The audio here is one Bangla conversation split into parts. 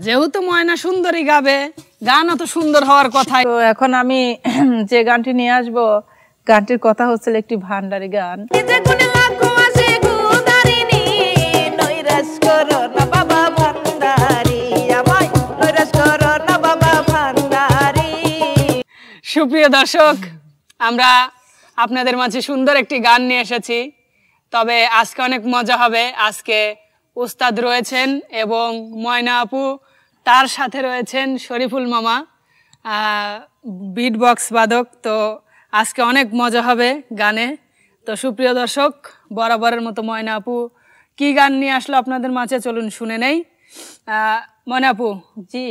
যেহেতু ময়না সুন্দরী গাবে গান অত সুন্দর হওয়ার কথাই। তো এখন আমি যে গানটি নিয়ে আসব গানটির কথা হচ্ছিল একটি ভান্ডারি গান। সুপ্রিয় দর্শক আমরা আপনাদের মাঝে সুন্দর একটি গান নিয়ে এসেছি। তবে আজকে অনেক মজা হবে। আজকে উস্তাদ রয়েছেন এবং ময়না আপু তার সাথে রয়েছেন শরীফুল মামা বিট বক্স বাদক। তো আজকে অনেক মজা হবে গানে। তো সুপ্রিয় দর্শক বরাবরের মতো ময়না আপু কি গান নিয়ে আসলো আপনাদের মাঝে চলুন শুনে নেই। ময়না আপু জি।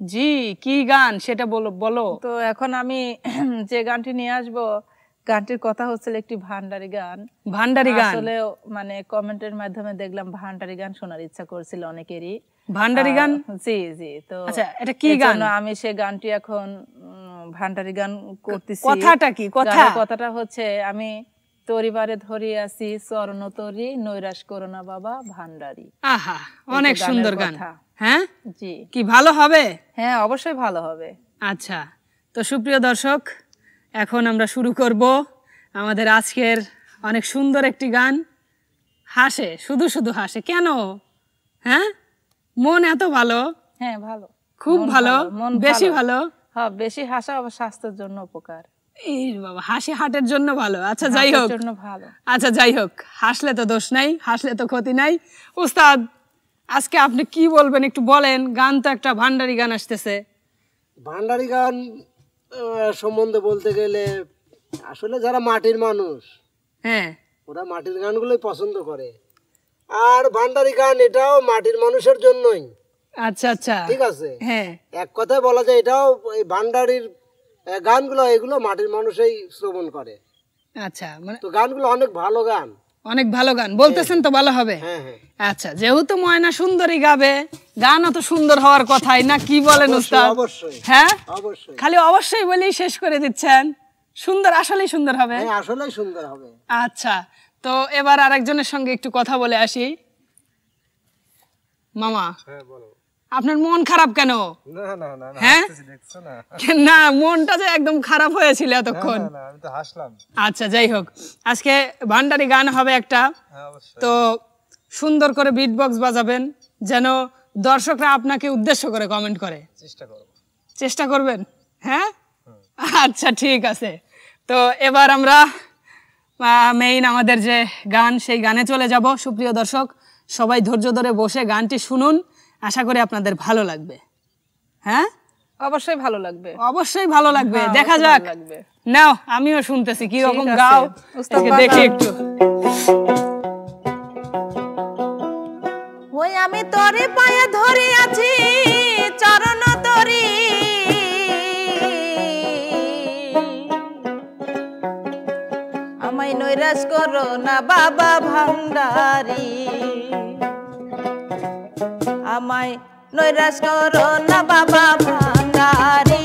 জি কি গান সেটা বলো বলো। তো এখন আমি যে গানটি নিয়ে আসব গানটির কথা হচ্ছিল একটি ভান্ডারি গান। ভান্ডারি গান? আসলে মানে কমেন্টের মাধ্যমে দেখলাম ভান্ডারি গান শোনার ইচ্ছা করছিল অনেকেরই। ভান্ডারি গান? জি জি তো আচ্ছা, এটা কি গান? আমি সেই গানটি এখন ভান্ডারি গান করতেছি। কথাটা কি? কথা? কথাটা হচ্ছে আমি তরিবারে ধরি আছি চরণ তরি নৈরাশ করোনা বাবা ভান্ডারি। আহা অনেক সুন্দর গান। হ্যাঁ? জি। কি ভালো হবে? হ্যাঁ অবশ্যই ভালো হবে। আচ্ছা তো সুপ্রিয় দর্শক এখন আমরা শুরু করব আমাদের আজকের অনেক সুন্দর একটি গান। হাসে শুধু শুধু হাসে। কেন? হ্যাঁ? মন এত ভালো। হ্যাঁ ভালো। খুব ভালো মন বেশি ভালো। হ্যাঁ বেশি হাসা আবার স্বাস্থ্যের জন্য উপকার। বাবা হাসি হাটের জন্য ভালো। আচ্ছা যাই হোক। ভালো। আচ্ছা যাই হোক। হাসলে তো দোষ নাই হাসলে তো ক্ষতি নাই। উস্তাদ আজকে আপনি কি বলবেন একটু বলেন? গান তো একটা ভান্ডারি গান আসতেছে। ভান্ডারি গান সম্বন্ধে বলতে গেলে আসলে যারা মাটির মানুষ হ্যাঁ। ওরা মাটির গানগুলোই পছন্দ করে। আর ভান্ডারি গান এটাও মাটির মানুষের জন্যই। আচ্ছা আচ্ছা। ঠিক আছে? হ্যাঁ। এক কথায় বলা যায় এটাও এই ভান্ডারির গানগুলো এগুলো মাটির মানুষই শ্রবণ করে। আচ্ছা মানে তো গানগুলো অনেক ভালো গান। অনেক ভালো গান। বলতেছেন তো ভালো হবে। হ্যাঁ হ্যাঁ। আচ্ছা যেহেতু ময়না সুন্দরী গাবে গান অত সুন্দর হওয়ার কথাই না কি বলেন উস্তাদ? হ্যাঁ? খালি অবশ্যই বলেই শেষ করে দিচ্ছেন। সুন্দর আসলেই সুন্দর হবে। হ্যাঁ আসলেই সুন্দর হবে। আচ্ছা তো এবার আরেকজনের সঙ্গে একটু কথা বলে আসি। মামা হ্যাঁ বলো। আপনার মন খারাপ কেন? হ্যাঁ? না? মনটা যে একদম খারাপ হয়েছিল এতক্ষণ। আচ্ছা যাই হোক। আজকে ভান্ডারি গান হবে একটা। হ্যাঁ তো সুন্দর করে বিট বক্স বাজাবেন যেন দর্শকরা আপনাকে উদ্দেশ্য করে কমেন্ট করে। চেষ্টা করো চেষ্টা করবেন? হ্যাঁ? আচ্ছা ঠিক আছে। তো এবার আমরা মেইন আমাদের যে গান সেই গানে চলে যাব। সুপ্রিয় দর্শক সবাই ধৈর্য ধরে বসে গানটি শুনুন। আশা করি আপনাদের ভালো লাগবে। হ্যাঁ? অবশ্যই ভালো লাগবে। অবশ্যই ভালো লাগবে। হ্যাঁ, দেখা যাক। নাও আমিও শুনতেছি কি রকম গাও। দেখি একটু। ওই আমি তোরে পায়ে ধরে আছি চরণ তরি। আমায় নৈরাশ করো না বাবা ভান্ডারি। আমায় নৈরাশ করো না বাবা ভান্ডারি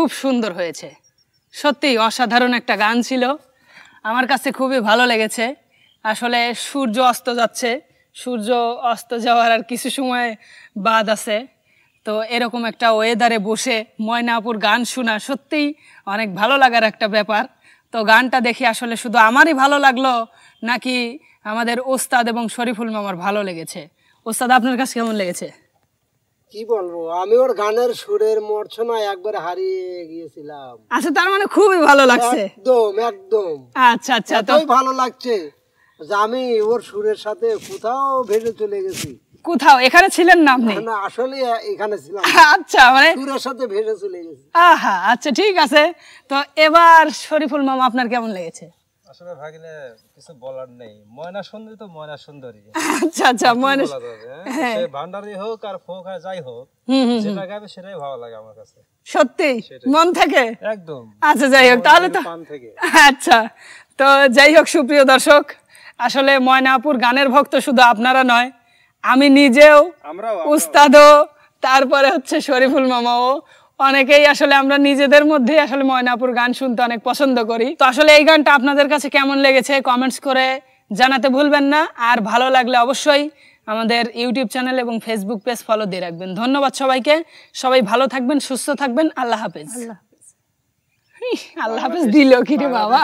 খুব সুন্দর হয়েছে। সত্যি অসাধারণ একটা গান ছিল। আমার কাছে খুবই ভালো লেগেছে। আসলে সূর্য অস্ত যাচ্ছে। সূর্য অস্ত যাওয়ার আর কিছু সময় বাদ আছে। তো এরকম একটা ওয়েদারে বসে ময়নাপুর গান শোনা সত্যিই অনেক ভালো লাগার একটা ব্যাপার। তো গানটা দেখে আসলে শুধু আমারই ভালো লাগল, নাকি আমাদের ওস্তাদ এবং শরীফুল মামার ভালো লেগেছে? ওস্তাদ, আপনার কাছে কেমন লেগেছে? কি বলব? আমি ওর গানের সুরের মর্ছনা একবার হারিয়ে গিয়েছিলাম। আচ্ছা তার মানে খুবই ভালো লাগছে। একদম একদম। আচ্ছা আচ্ছা তো ভালো লাগছে যে আমি ওর সুরের সাথে কোথাও ভেসে চলে গেছি। কোথাও? এখানে ছিলেন না আপনি? না আসলে এখানে ছিলাম। আচ্ছা মানে সুরের সাথে ভেসে চলে গেছি। আহা আচ্ছা ঠিক আছে। তো এবার শরীফুল মামা আপনার কেমন লেগেছে? আসলে ভাগিনে কিছু বলার নেই। ময়না সুন্দরী তো ময়না সুন্দরী আচ্ছা আচ্ছা বলা যাবে হ্যাঁ? সে ভান্ডারি হোক আর ফোক আর যাই হোক যেটা গাবে সেটাই ভালো লাগে আমার কাছে। সত্যি? মন থেকে? একদম। আচ্ছা যাই হোক তাহলে তো আচ্ছা তো যাই হোক সুপ্রিয় দর্শক আসলে ময়নাপুর গানের ভক্ত শুধু আপনারা নয় আমি নিজেও উস্তাদও তারপরে হচ্ছে শরীফুল মামাও অনেকেই আসলে আমরা নিজেদের মধ্যে আসলে ময়নাপুর গান শুনতে অনেক পছন্দ করি। তো আসলে এই গানটা আপনাদের কাছে কেমন লেগেছে কমেন্টস করে জানাতে ভুলবেন না। আর ভালো লাগলে অবশ্যই আমাদের ইউটিউব চ্যানেল এবং ফেসবুক পেজ ফলো দিয়ে রাখবেন। ধন্যবাদ সবাইকে। সবাই ভালো থাকবেন সুস্থ থাকবেন। আল্লাহ হাফেজ। আল্লাহ হাফেজ। দিল কি রে বাবা?